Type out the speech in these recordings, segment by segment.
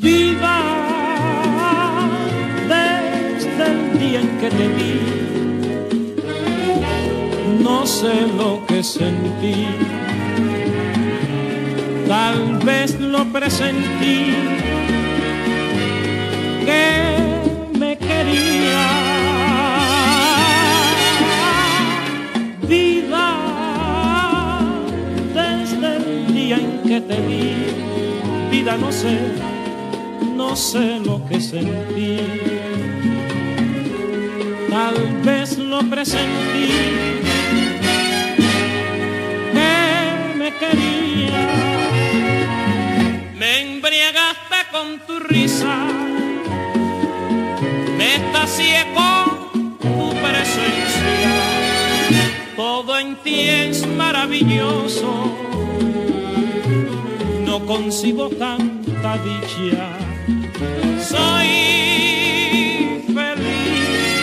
Viva desde el día en que te vi. No sé lo que sentí. Tal vez lo presentí que me quería. Viva desde el día en que te vi. Vida no sé no sé lo que sentí. Tal vez lo presentí que me quería. Me embriagaste con tu risa, me estacié con tu presencia. Todo en ti es maravilloso, no concibo tanta dicha. Soy feliz.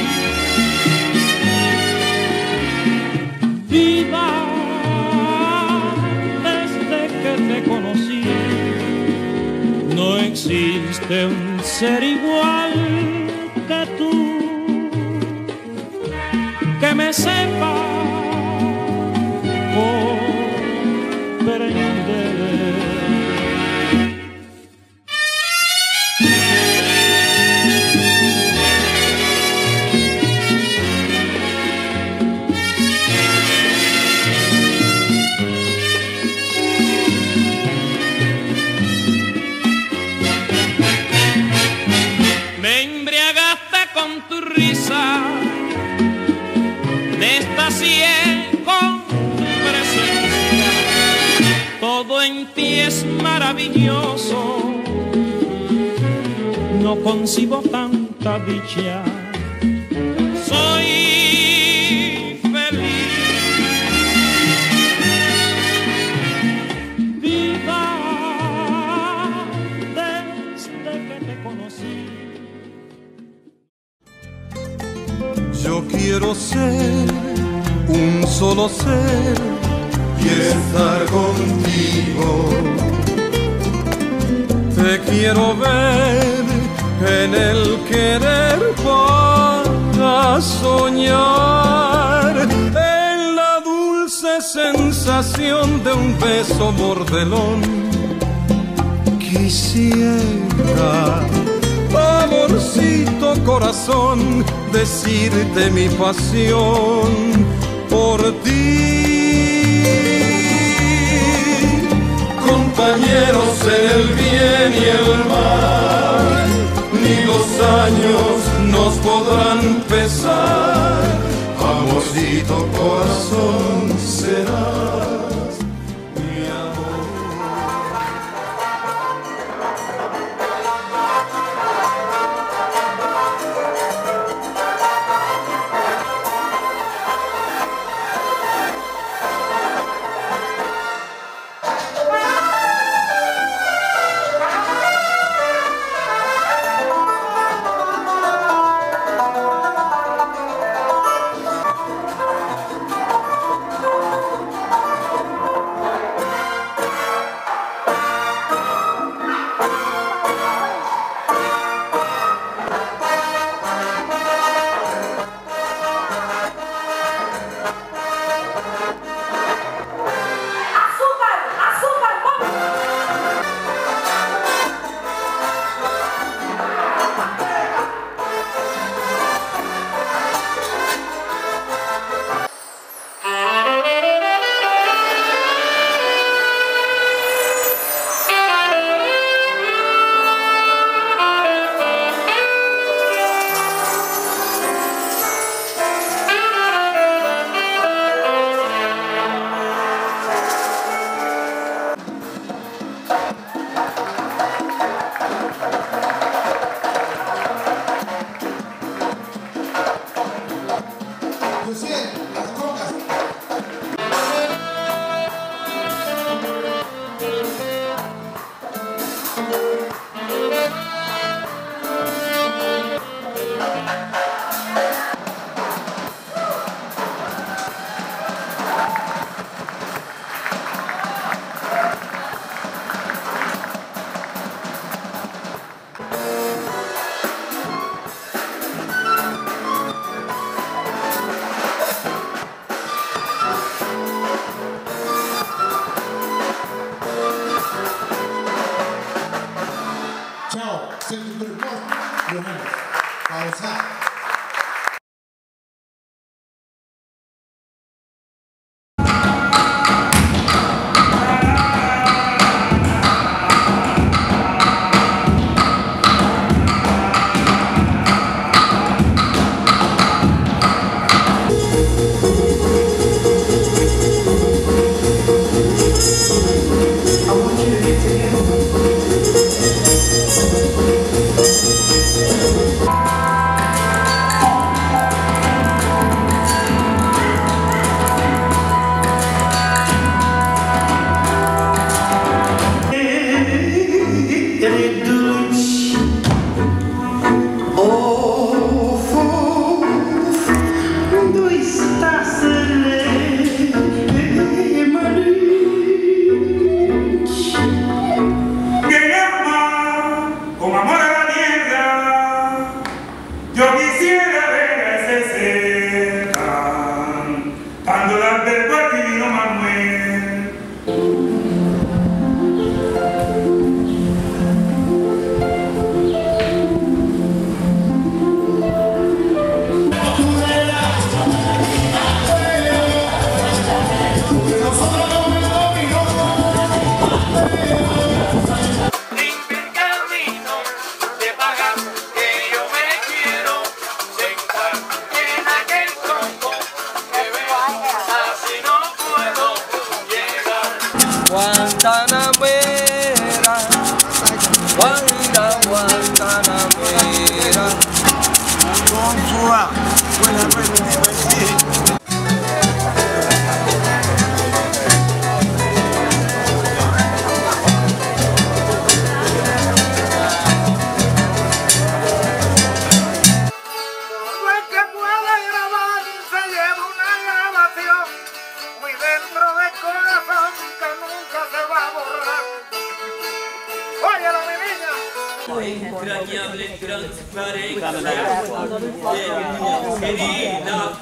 Viva desde que te conocí. No existe un ser igual que estacié con tu presencia. Todo en ti es maravilloso, no concibo tanta dicha. Soy feliz. Viva desde que te conocí. Yo quiero ser un solo ser y estar contigo. Te quiero ver en el querer para soñar, en la dulce sensación de un beso mordelón. Quisiera amorcito corazón, decirte mi pasión por ti. Compañeros en el bien y el mal, ni los años nos podrán pesar. Amorcito corazón Christ.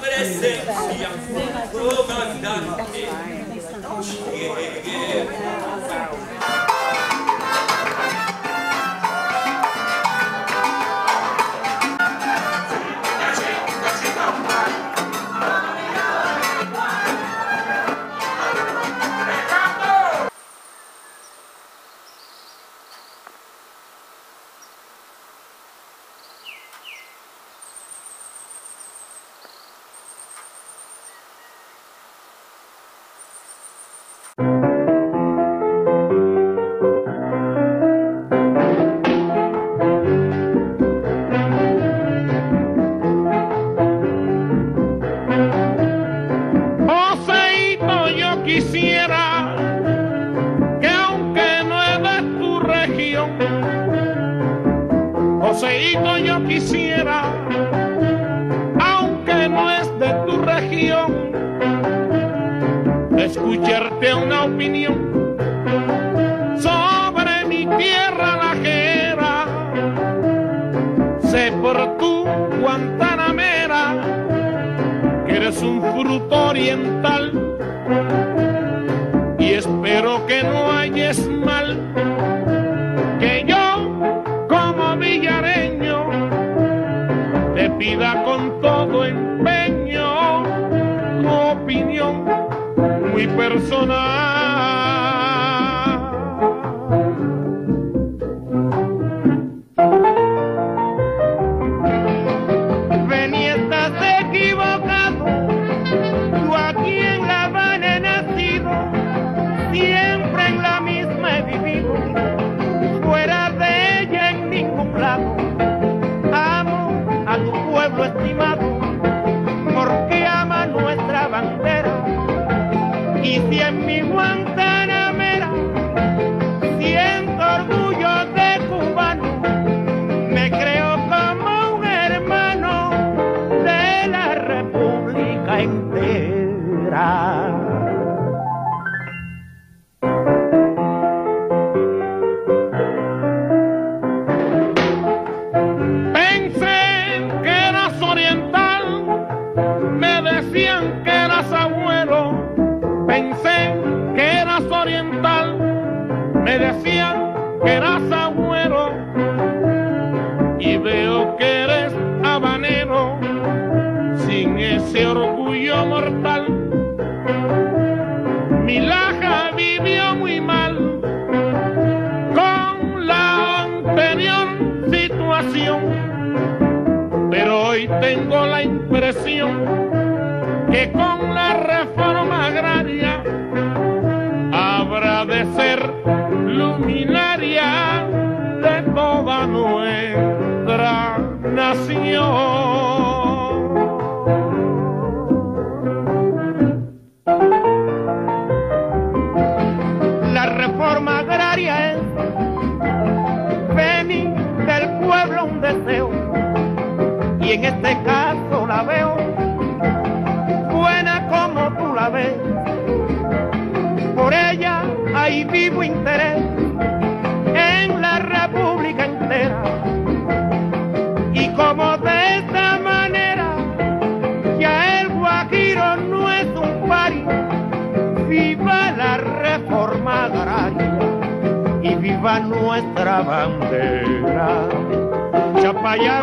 presença, comandante. que aunque no es de tu región, Joseito yo quisiera, aunque no es de tu región, escucharte una opinión sobre mi tierra lajera, sé por tu Guantanamera que eres un fruto oriental espero que no hayes mal, que yo, como villareño, te pida con todo empeño tu opinión muy personal. me decían que eras agüero y veo que eres habanero sin ese orgullo mortal. Milaja vivió muy mal con la anterior situación, pero hoy tengo la impresión en este caso la veo buena como tú la ves. Por ella hay vivo interés en la república entera. Y como de esta manera ya el guajiro no es un pari, viva la reforma agraria y viva nuestra bandera. Chapaya